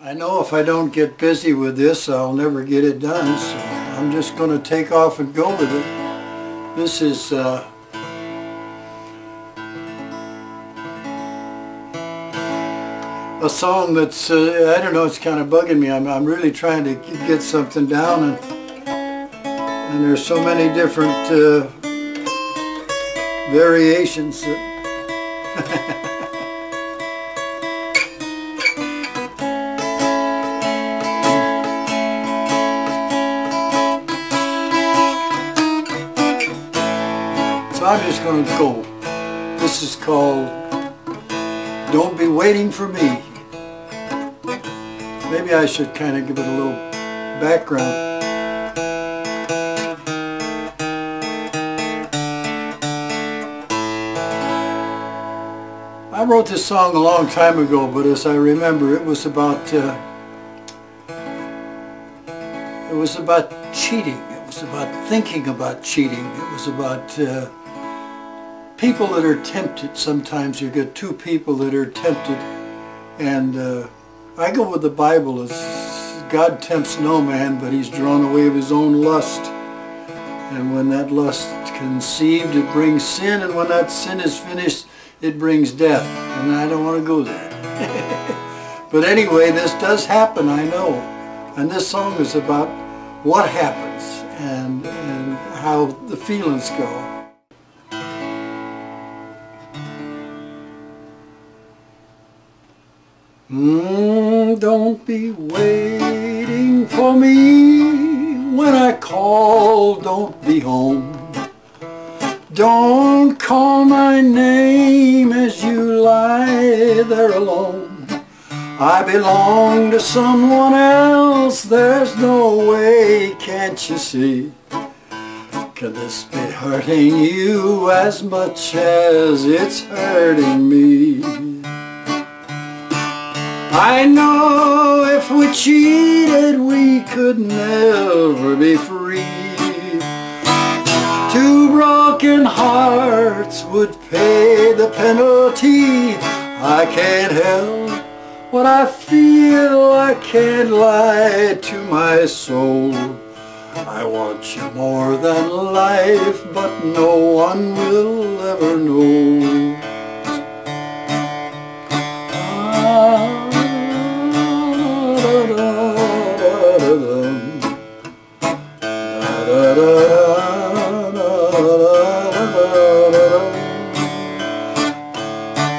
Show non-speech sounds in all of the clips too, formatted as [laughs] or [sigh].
I know if I don't get busy with this, I'll never get it done, so I'm just going to take off and go with it. This is uh, a song that's, uh, I don't know, it's kind of bugging me. I'm, I'm really trying to get something down, and, and there's so many different uh, variations that [laughs] I'm just going to go. This is called Don't Be Waiting for Me. Maybe I should kind of give it a little background. I wrote this song a long time ago, but as I remember, it was about uh, it was about cheating. It was about thinking about cheating. It was about uh, people that are tempted sometimes you get two people that are tempted and uh, I go with the Bible as God tempts no man but he's drawn away of his own lust. And when that lust conceived it brings sin and when that sin is finished it brings death. And I don't want to go there. [laughs] But anyway this does happen I know. And this song is about what happens and, and how the feelings go Mm, don't be waiting for me when I call, don't be home. Don't call my name as you lie there alone. I belong to someone else, there's no way, can't you see? Could this be hurting you as much as it's hurting me? I know if we cheated we could never be free. Two broken hearts would pay the penalty. I can't help what I feel. I can't lie to my soul. I want you more than life but no one will ever know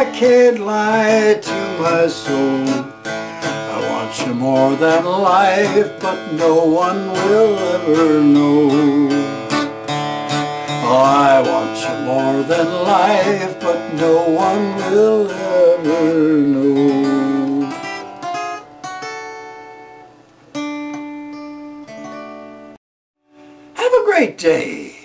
I can't lie to my soul. I want you more than life, but no one will ever know. Oh, I want you more than life, but no one will ever know. Have a great day.